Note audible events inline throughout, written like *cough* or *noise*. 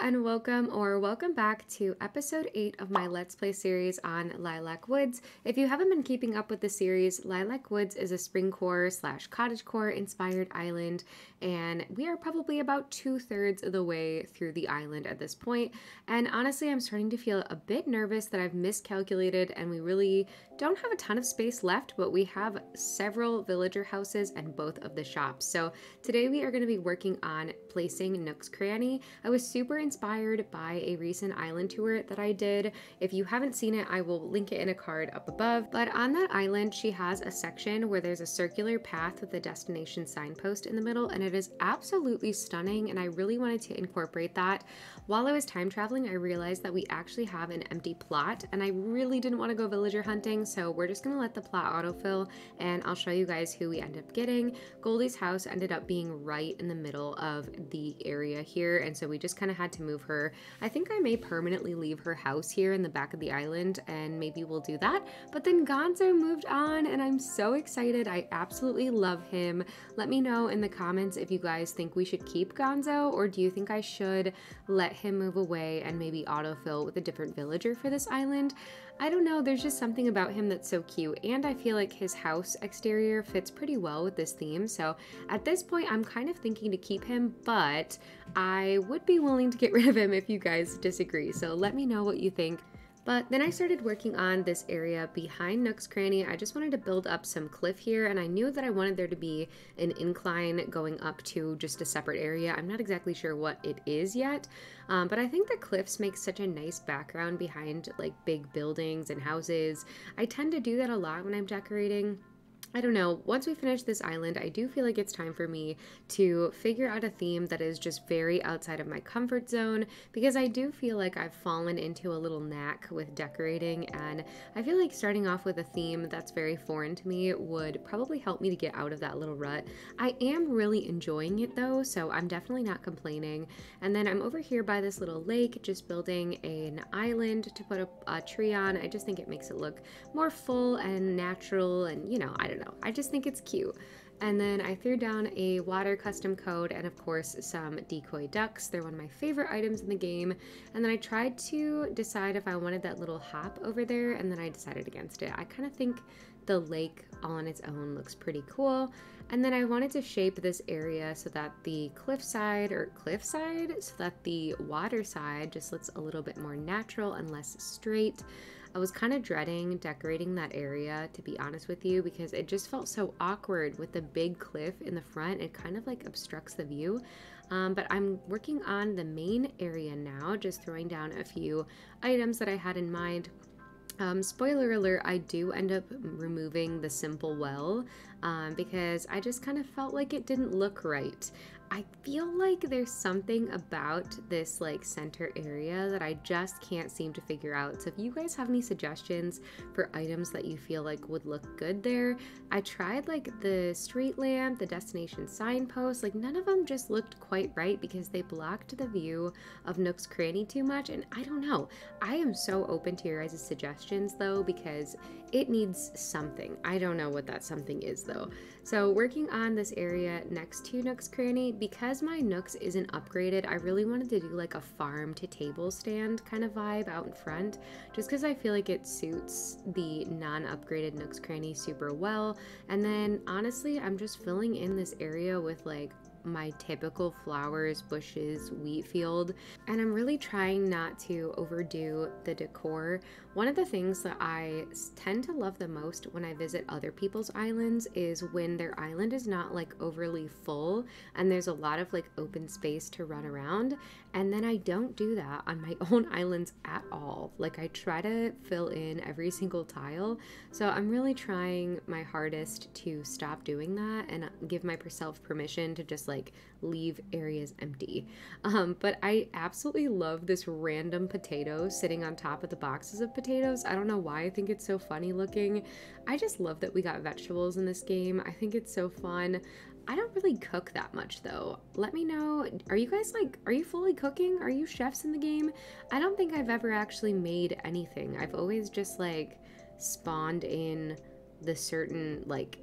and welcome or welcome back to episode 8 of my Let's Play series on Lilac Woods. If you haven't been keeping up with the series, Lilac Woods is a spring core slash cottagecore inspired island and we are probably about two thirds of the way through the island at this point. And honestly, I'm starting to feel a bit nervous that I've miscalculated and we really don't have a ton of space left, but we have several villager houses and both of the shops. So today we are going to be working on placing Nook's Cranny. I was super inspired by a recent island tour that I did. If you haven't seen it, I will link it in a card up above. But on that island, she has a section where there's a circular path with a destination signpost in the middle, and it is absolutely stunning. And I really wanted to incorporate that. While I was time traveling, I realized that we actually have an empty plot, and I really didn't want to go villager hunting, so we're just gonna let the plot autofill, and I'll show you guys who we end up getting. Goldie's house ended up being right in the middle of the area here, and so we just kind of had to move her. I think I may permanently leave her house here in the back of the island, and maybe we'll do that. But then Gonzo moved on, and I'm so excited. I absolutely love him. Let me know in the comments if you guys think we should keep Gonzo, or do you think I should let him move away and maybe autofill with a different villager for this island. I don't know, there's just something about him that's so cute, and I feel like his house exterior fits pretty well with this theme, so at this point I'm kind of thinking to keep him, but I would be willing to get *laughs* rid of him if you guys disagree, so let me know what you think. But then I started working on this area behind Nook's Cranny. I just wanted to build up some cliff here and I knew that I wanted there to be an incline going up to just a separate area. I'm not exactly sure what it is yet, um, but I think the cliffs make such a nice background behind like big buildings and houses. I tend to do that a lot when I'm decorating. I don't know, once we finish this island, I do feel like it's time for me to figure out a theme that is just very outside of my comfort zone because I do feel like I've fallen into a little knack with decorating and I feel like starting off with a theme that's very foreign to me would probably help me to get out of that little rut. I am really enjoying it though, so I'm definitely not complaining. And then I'm over here by this little lake just building an island to put a, a tree on. I just think it makes it look more full and natural and you know, I don't know. I just think it's cute. And then I threw down a water custom code and of course some decoy ducks. They're one of my favorite items in the game. And then I tried to decide if I wanted that little hop over there and then I decided against it. I kind of think the lake on its own looks pretty cool. And then I wanted to shape this area so that the cliffside or cliffside, so that the water side just looks a little bit more natural and less straight. I was kind of dreading decorating that area, to be honest with you, because it just felt so awkward with the big cliff in the front. It kind of like obstructs the view. Um, but I'm working on the main area now, just throwing down a few items that I had in mind. Um, spoiler alert, I do end up removing the simple well um, because I just kind of felt like it didn't look right. I feel like there's something about this like center area that I just can't seem to figure out. So if you guys have any suggestions for items that you feel like would look good there, I tried like the street lamp, the destination signpost, like none of them just looked quite right because they blocked the view of Nook's Cranny too much. And I don't know, I am so open to your guys' suggestions though because it needs something. I don't know what that something is though. So working on this area next to Nook's Cranny, because my Nooks isn't upgraded, I really wanted to do like a farm to table stand kind of vibe out in front, just because I feel like it suits the non-upgraded Nooks Cranny super well. And then honestly, I'm just filling in this area with like my typical flowers, bushes, wheat field, and I'm really trying not to overdo the decor. One of the things that I tend to love the most when I visit other people's islands is when their island is not like overly full and there's a lot of like open space to run around. And then I don't do that on my *laughs* own islands at all. Like I try to fill in every single tile. So I'm really trying my hardest to stop doing that and give myself permission to just like leave areas empty. Um, but I absolutely love this random potato sitting on top of the boxes of potatoes. I don't know why I think it's so funny looking. I just love that we got vegetables in this game. I think it's so fun. I don't really cook that much though. Let me know. Are you guys like, are you fully cooking? Are you chefs in the game? I don't think I've ever actually made anything. I've always just like spawned in the certain like,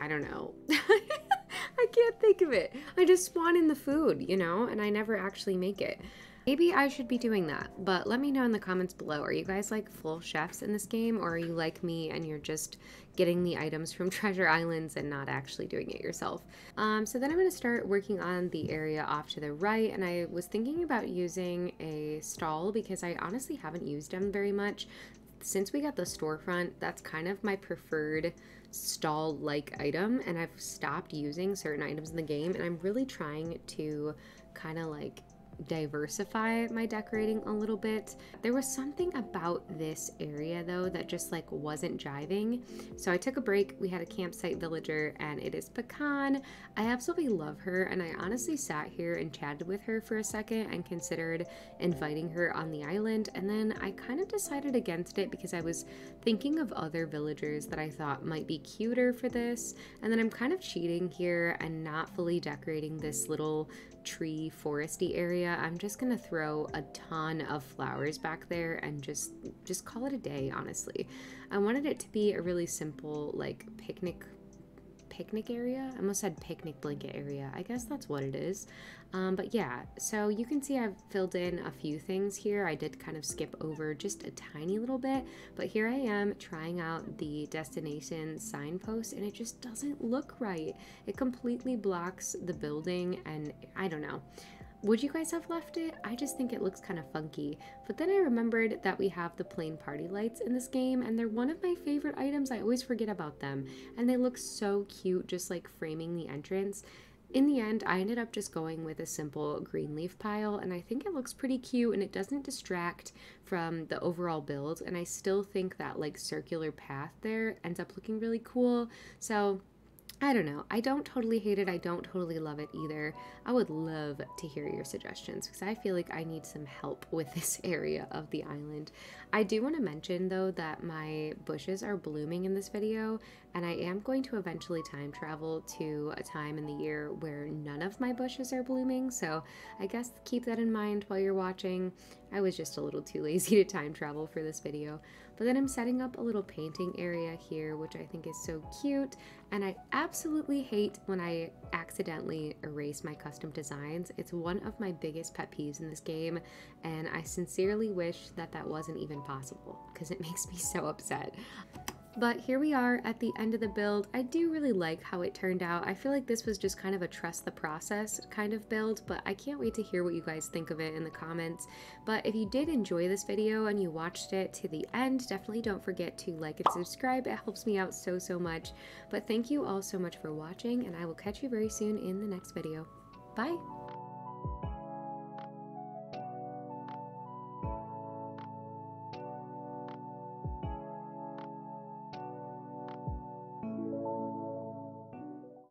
I don't know. *laughs* I can't think of it. I just spawn in the food, you know, and I never actually make it. Maybe I should be doing that, but let me know in the comments below. Are you guys like full chefs in this game, or are you like me and you're just getting the items from *laughs* Treasure Islands and not actually doing it yourself? Um, so then I'm going to start working on the area off to the right, and I was thinking about using a stall because I honestly haven't used them very much. Since we got the storefront, that's kind of my preferred stall like item, and I've stopped using certain items in the game, and I'm really trying to kind of like diversify my decorating a little bit. There was something about this area though that just like wasn't jiving. So I took a break. We had a campsite villager and it is Pecan. I absolutely love her and I honestly sat here and chatted with her for a second and considered inviting her on the island and then I kind of decided against it because I was thinking of other villagers that I thought might be cuter for this and then I'm kind of cheating here and not fully decorating this little tree foresty area i'm just gonna throw a ton of flowers back there and just just call it a day honestly i wanted it to be a really simple like picnic picnic area. I almost said picnic blanket area. I guess that's what it is. Um, but yeah, so you can see I've filled in a few things here. I did kind of skip over just a tiny little bit, but here I am trying out the destination signpost and it just doesn't look right. It completely blocks the building and I don't know. Would you guys have left it? I just think it looks kind of funky. But then I remembered that we have the plain party lights in this game, and they're one of my favorite items. I always forget about them. And they look so cute, just like framing the entrance. In the end, I ended up just going with a simple green leaf pile, and I think it looks pretty cute and it doesn't distract from the overall build. And I still think that like circular path there ends up looking really cool. So I don't know. I don't totally hate it. I don't totally love it either. I would love to hear your suggestions because I feel like I need some help *laughs* with this area of the island. I do want to mention though that my bushes are blooming in this video and I am going to eventually time travel to a time in the year where none of my bushes are blooming. So I guess keep that in mind while you're watching. I was just a little too *laughs* lazy to time travel for this video. But then I'm setting up a little painting area here, which I think is so cute. And I absolutely hate when I accidentally erase my custom designs. It's one of my biggest pet peeves in this game. And I sincerely wish that that wasn't even possible because it *laughs* makes me so upset. But here we are at the end of the build. I do really like how it turned out. I feel like this was just kind of a trust the process kind of build, but I can't wait to hear what you guys think of it in the comments. But if you did enjoy this video and you watched it to the end, definitely don't forget to like and subscribe. It helps me out so, so much. But thank you all so much for watching, and I will catch you very soon in the next video. Bye!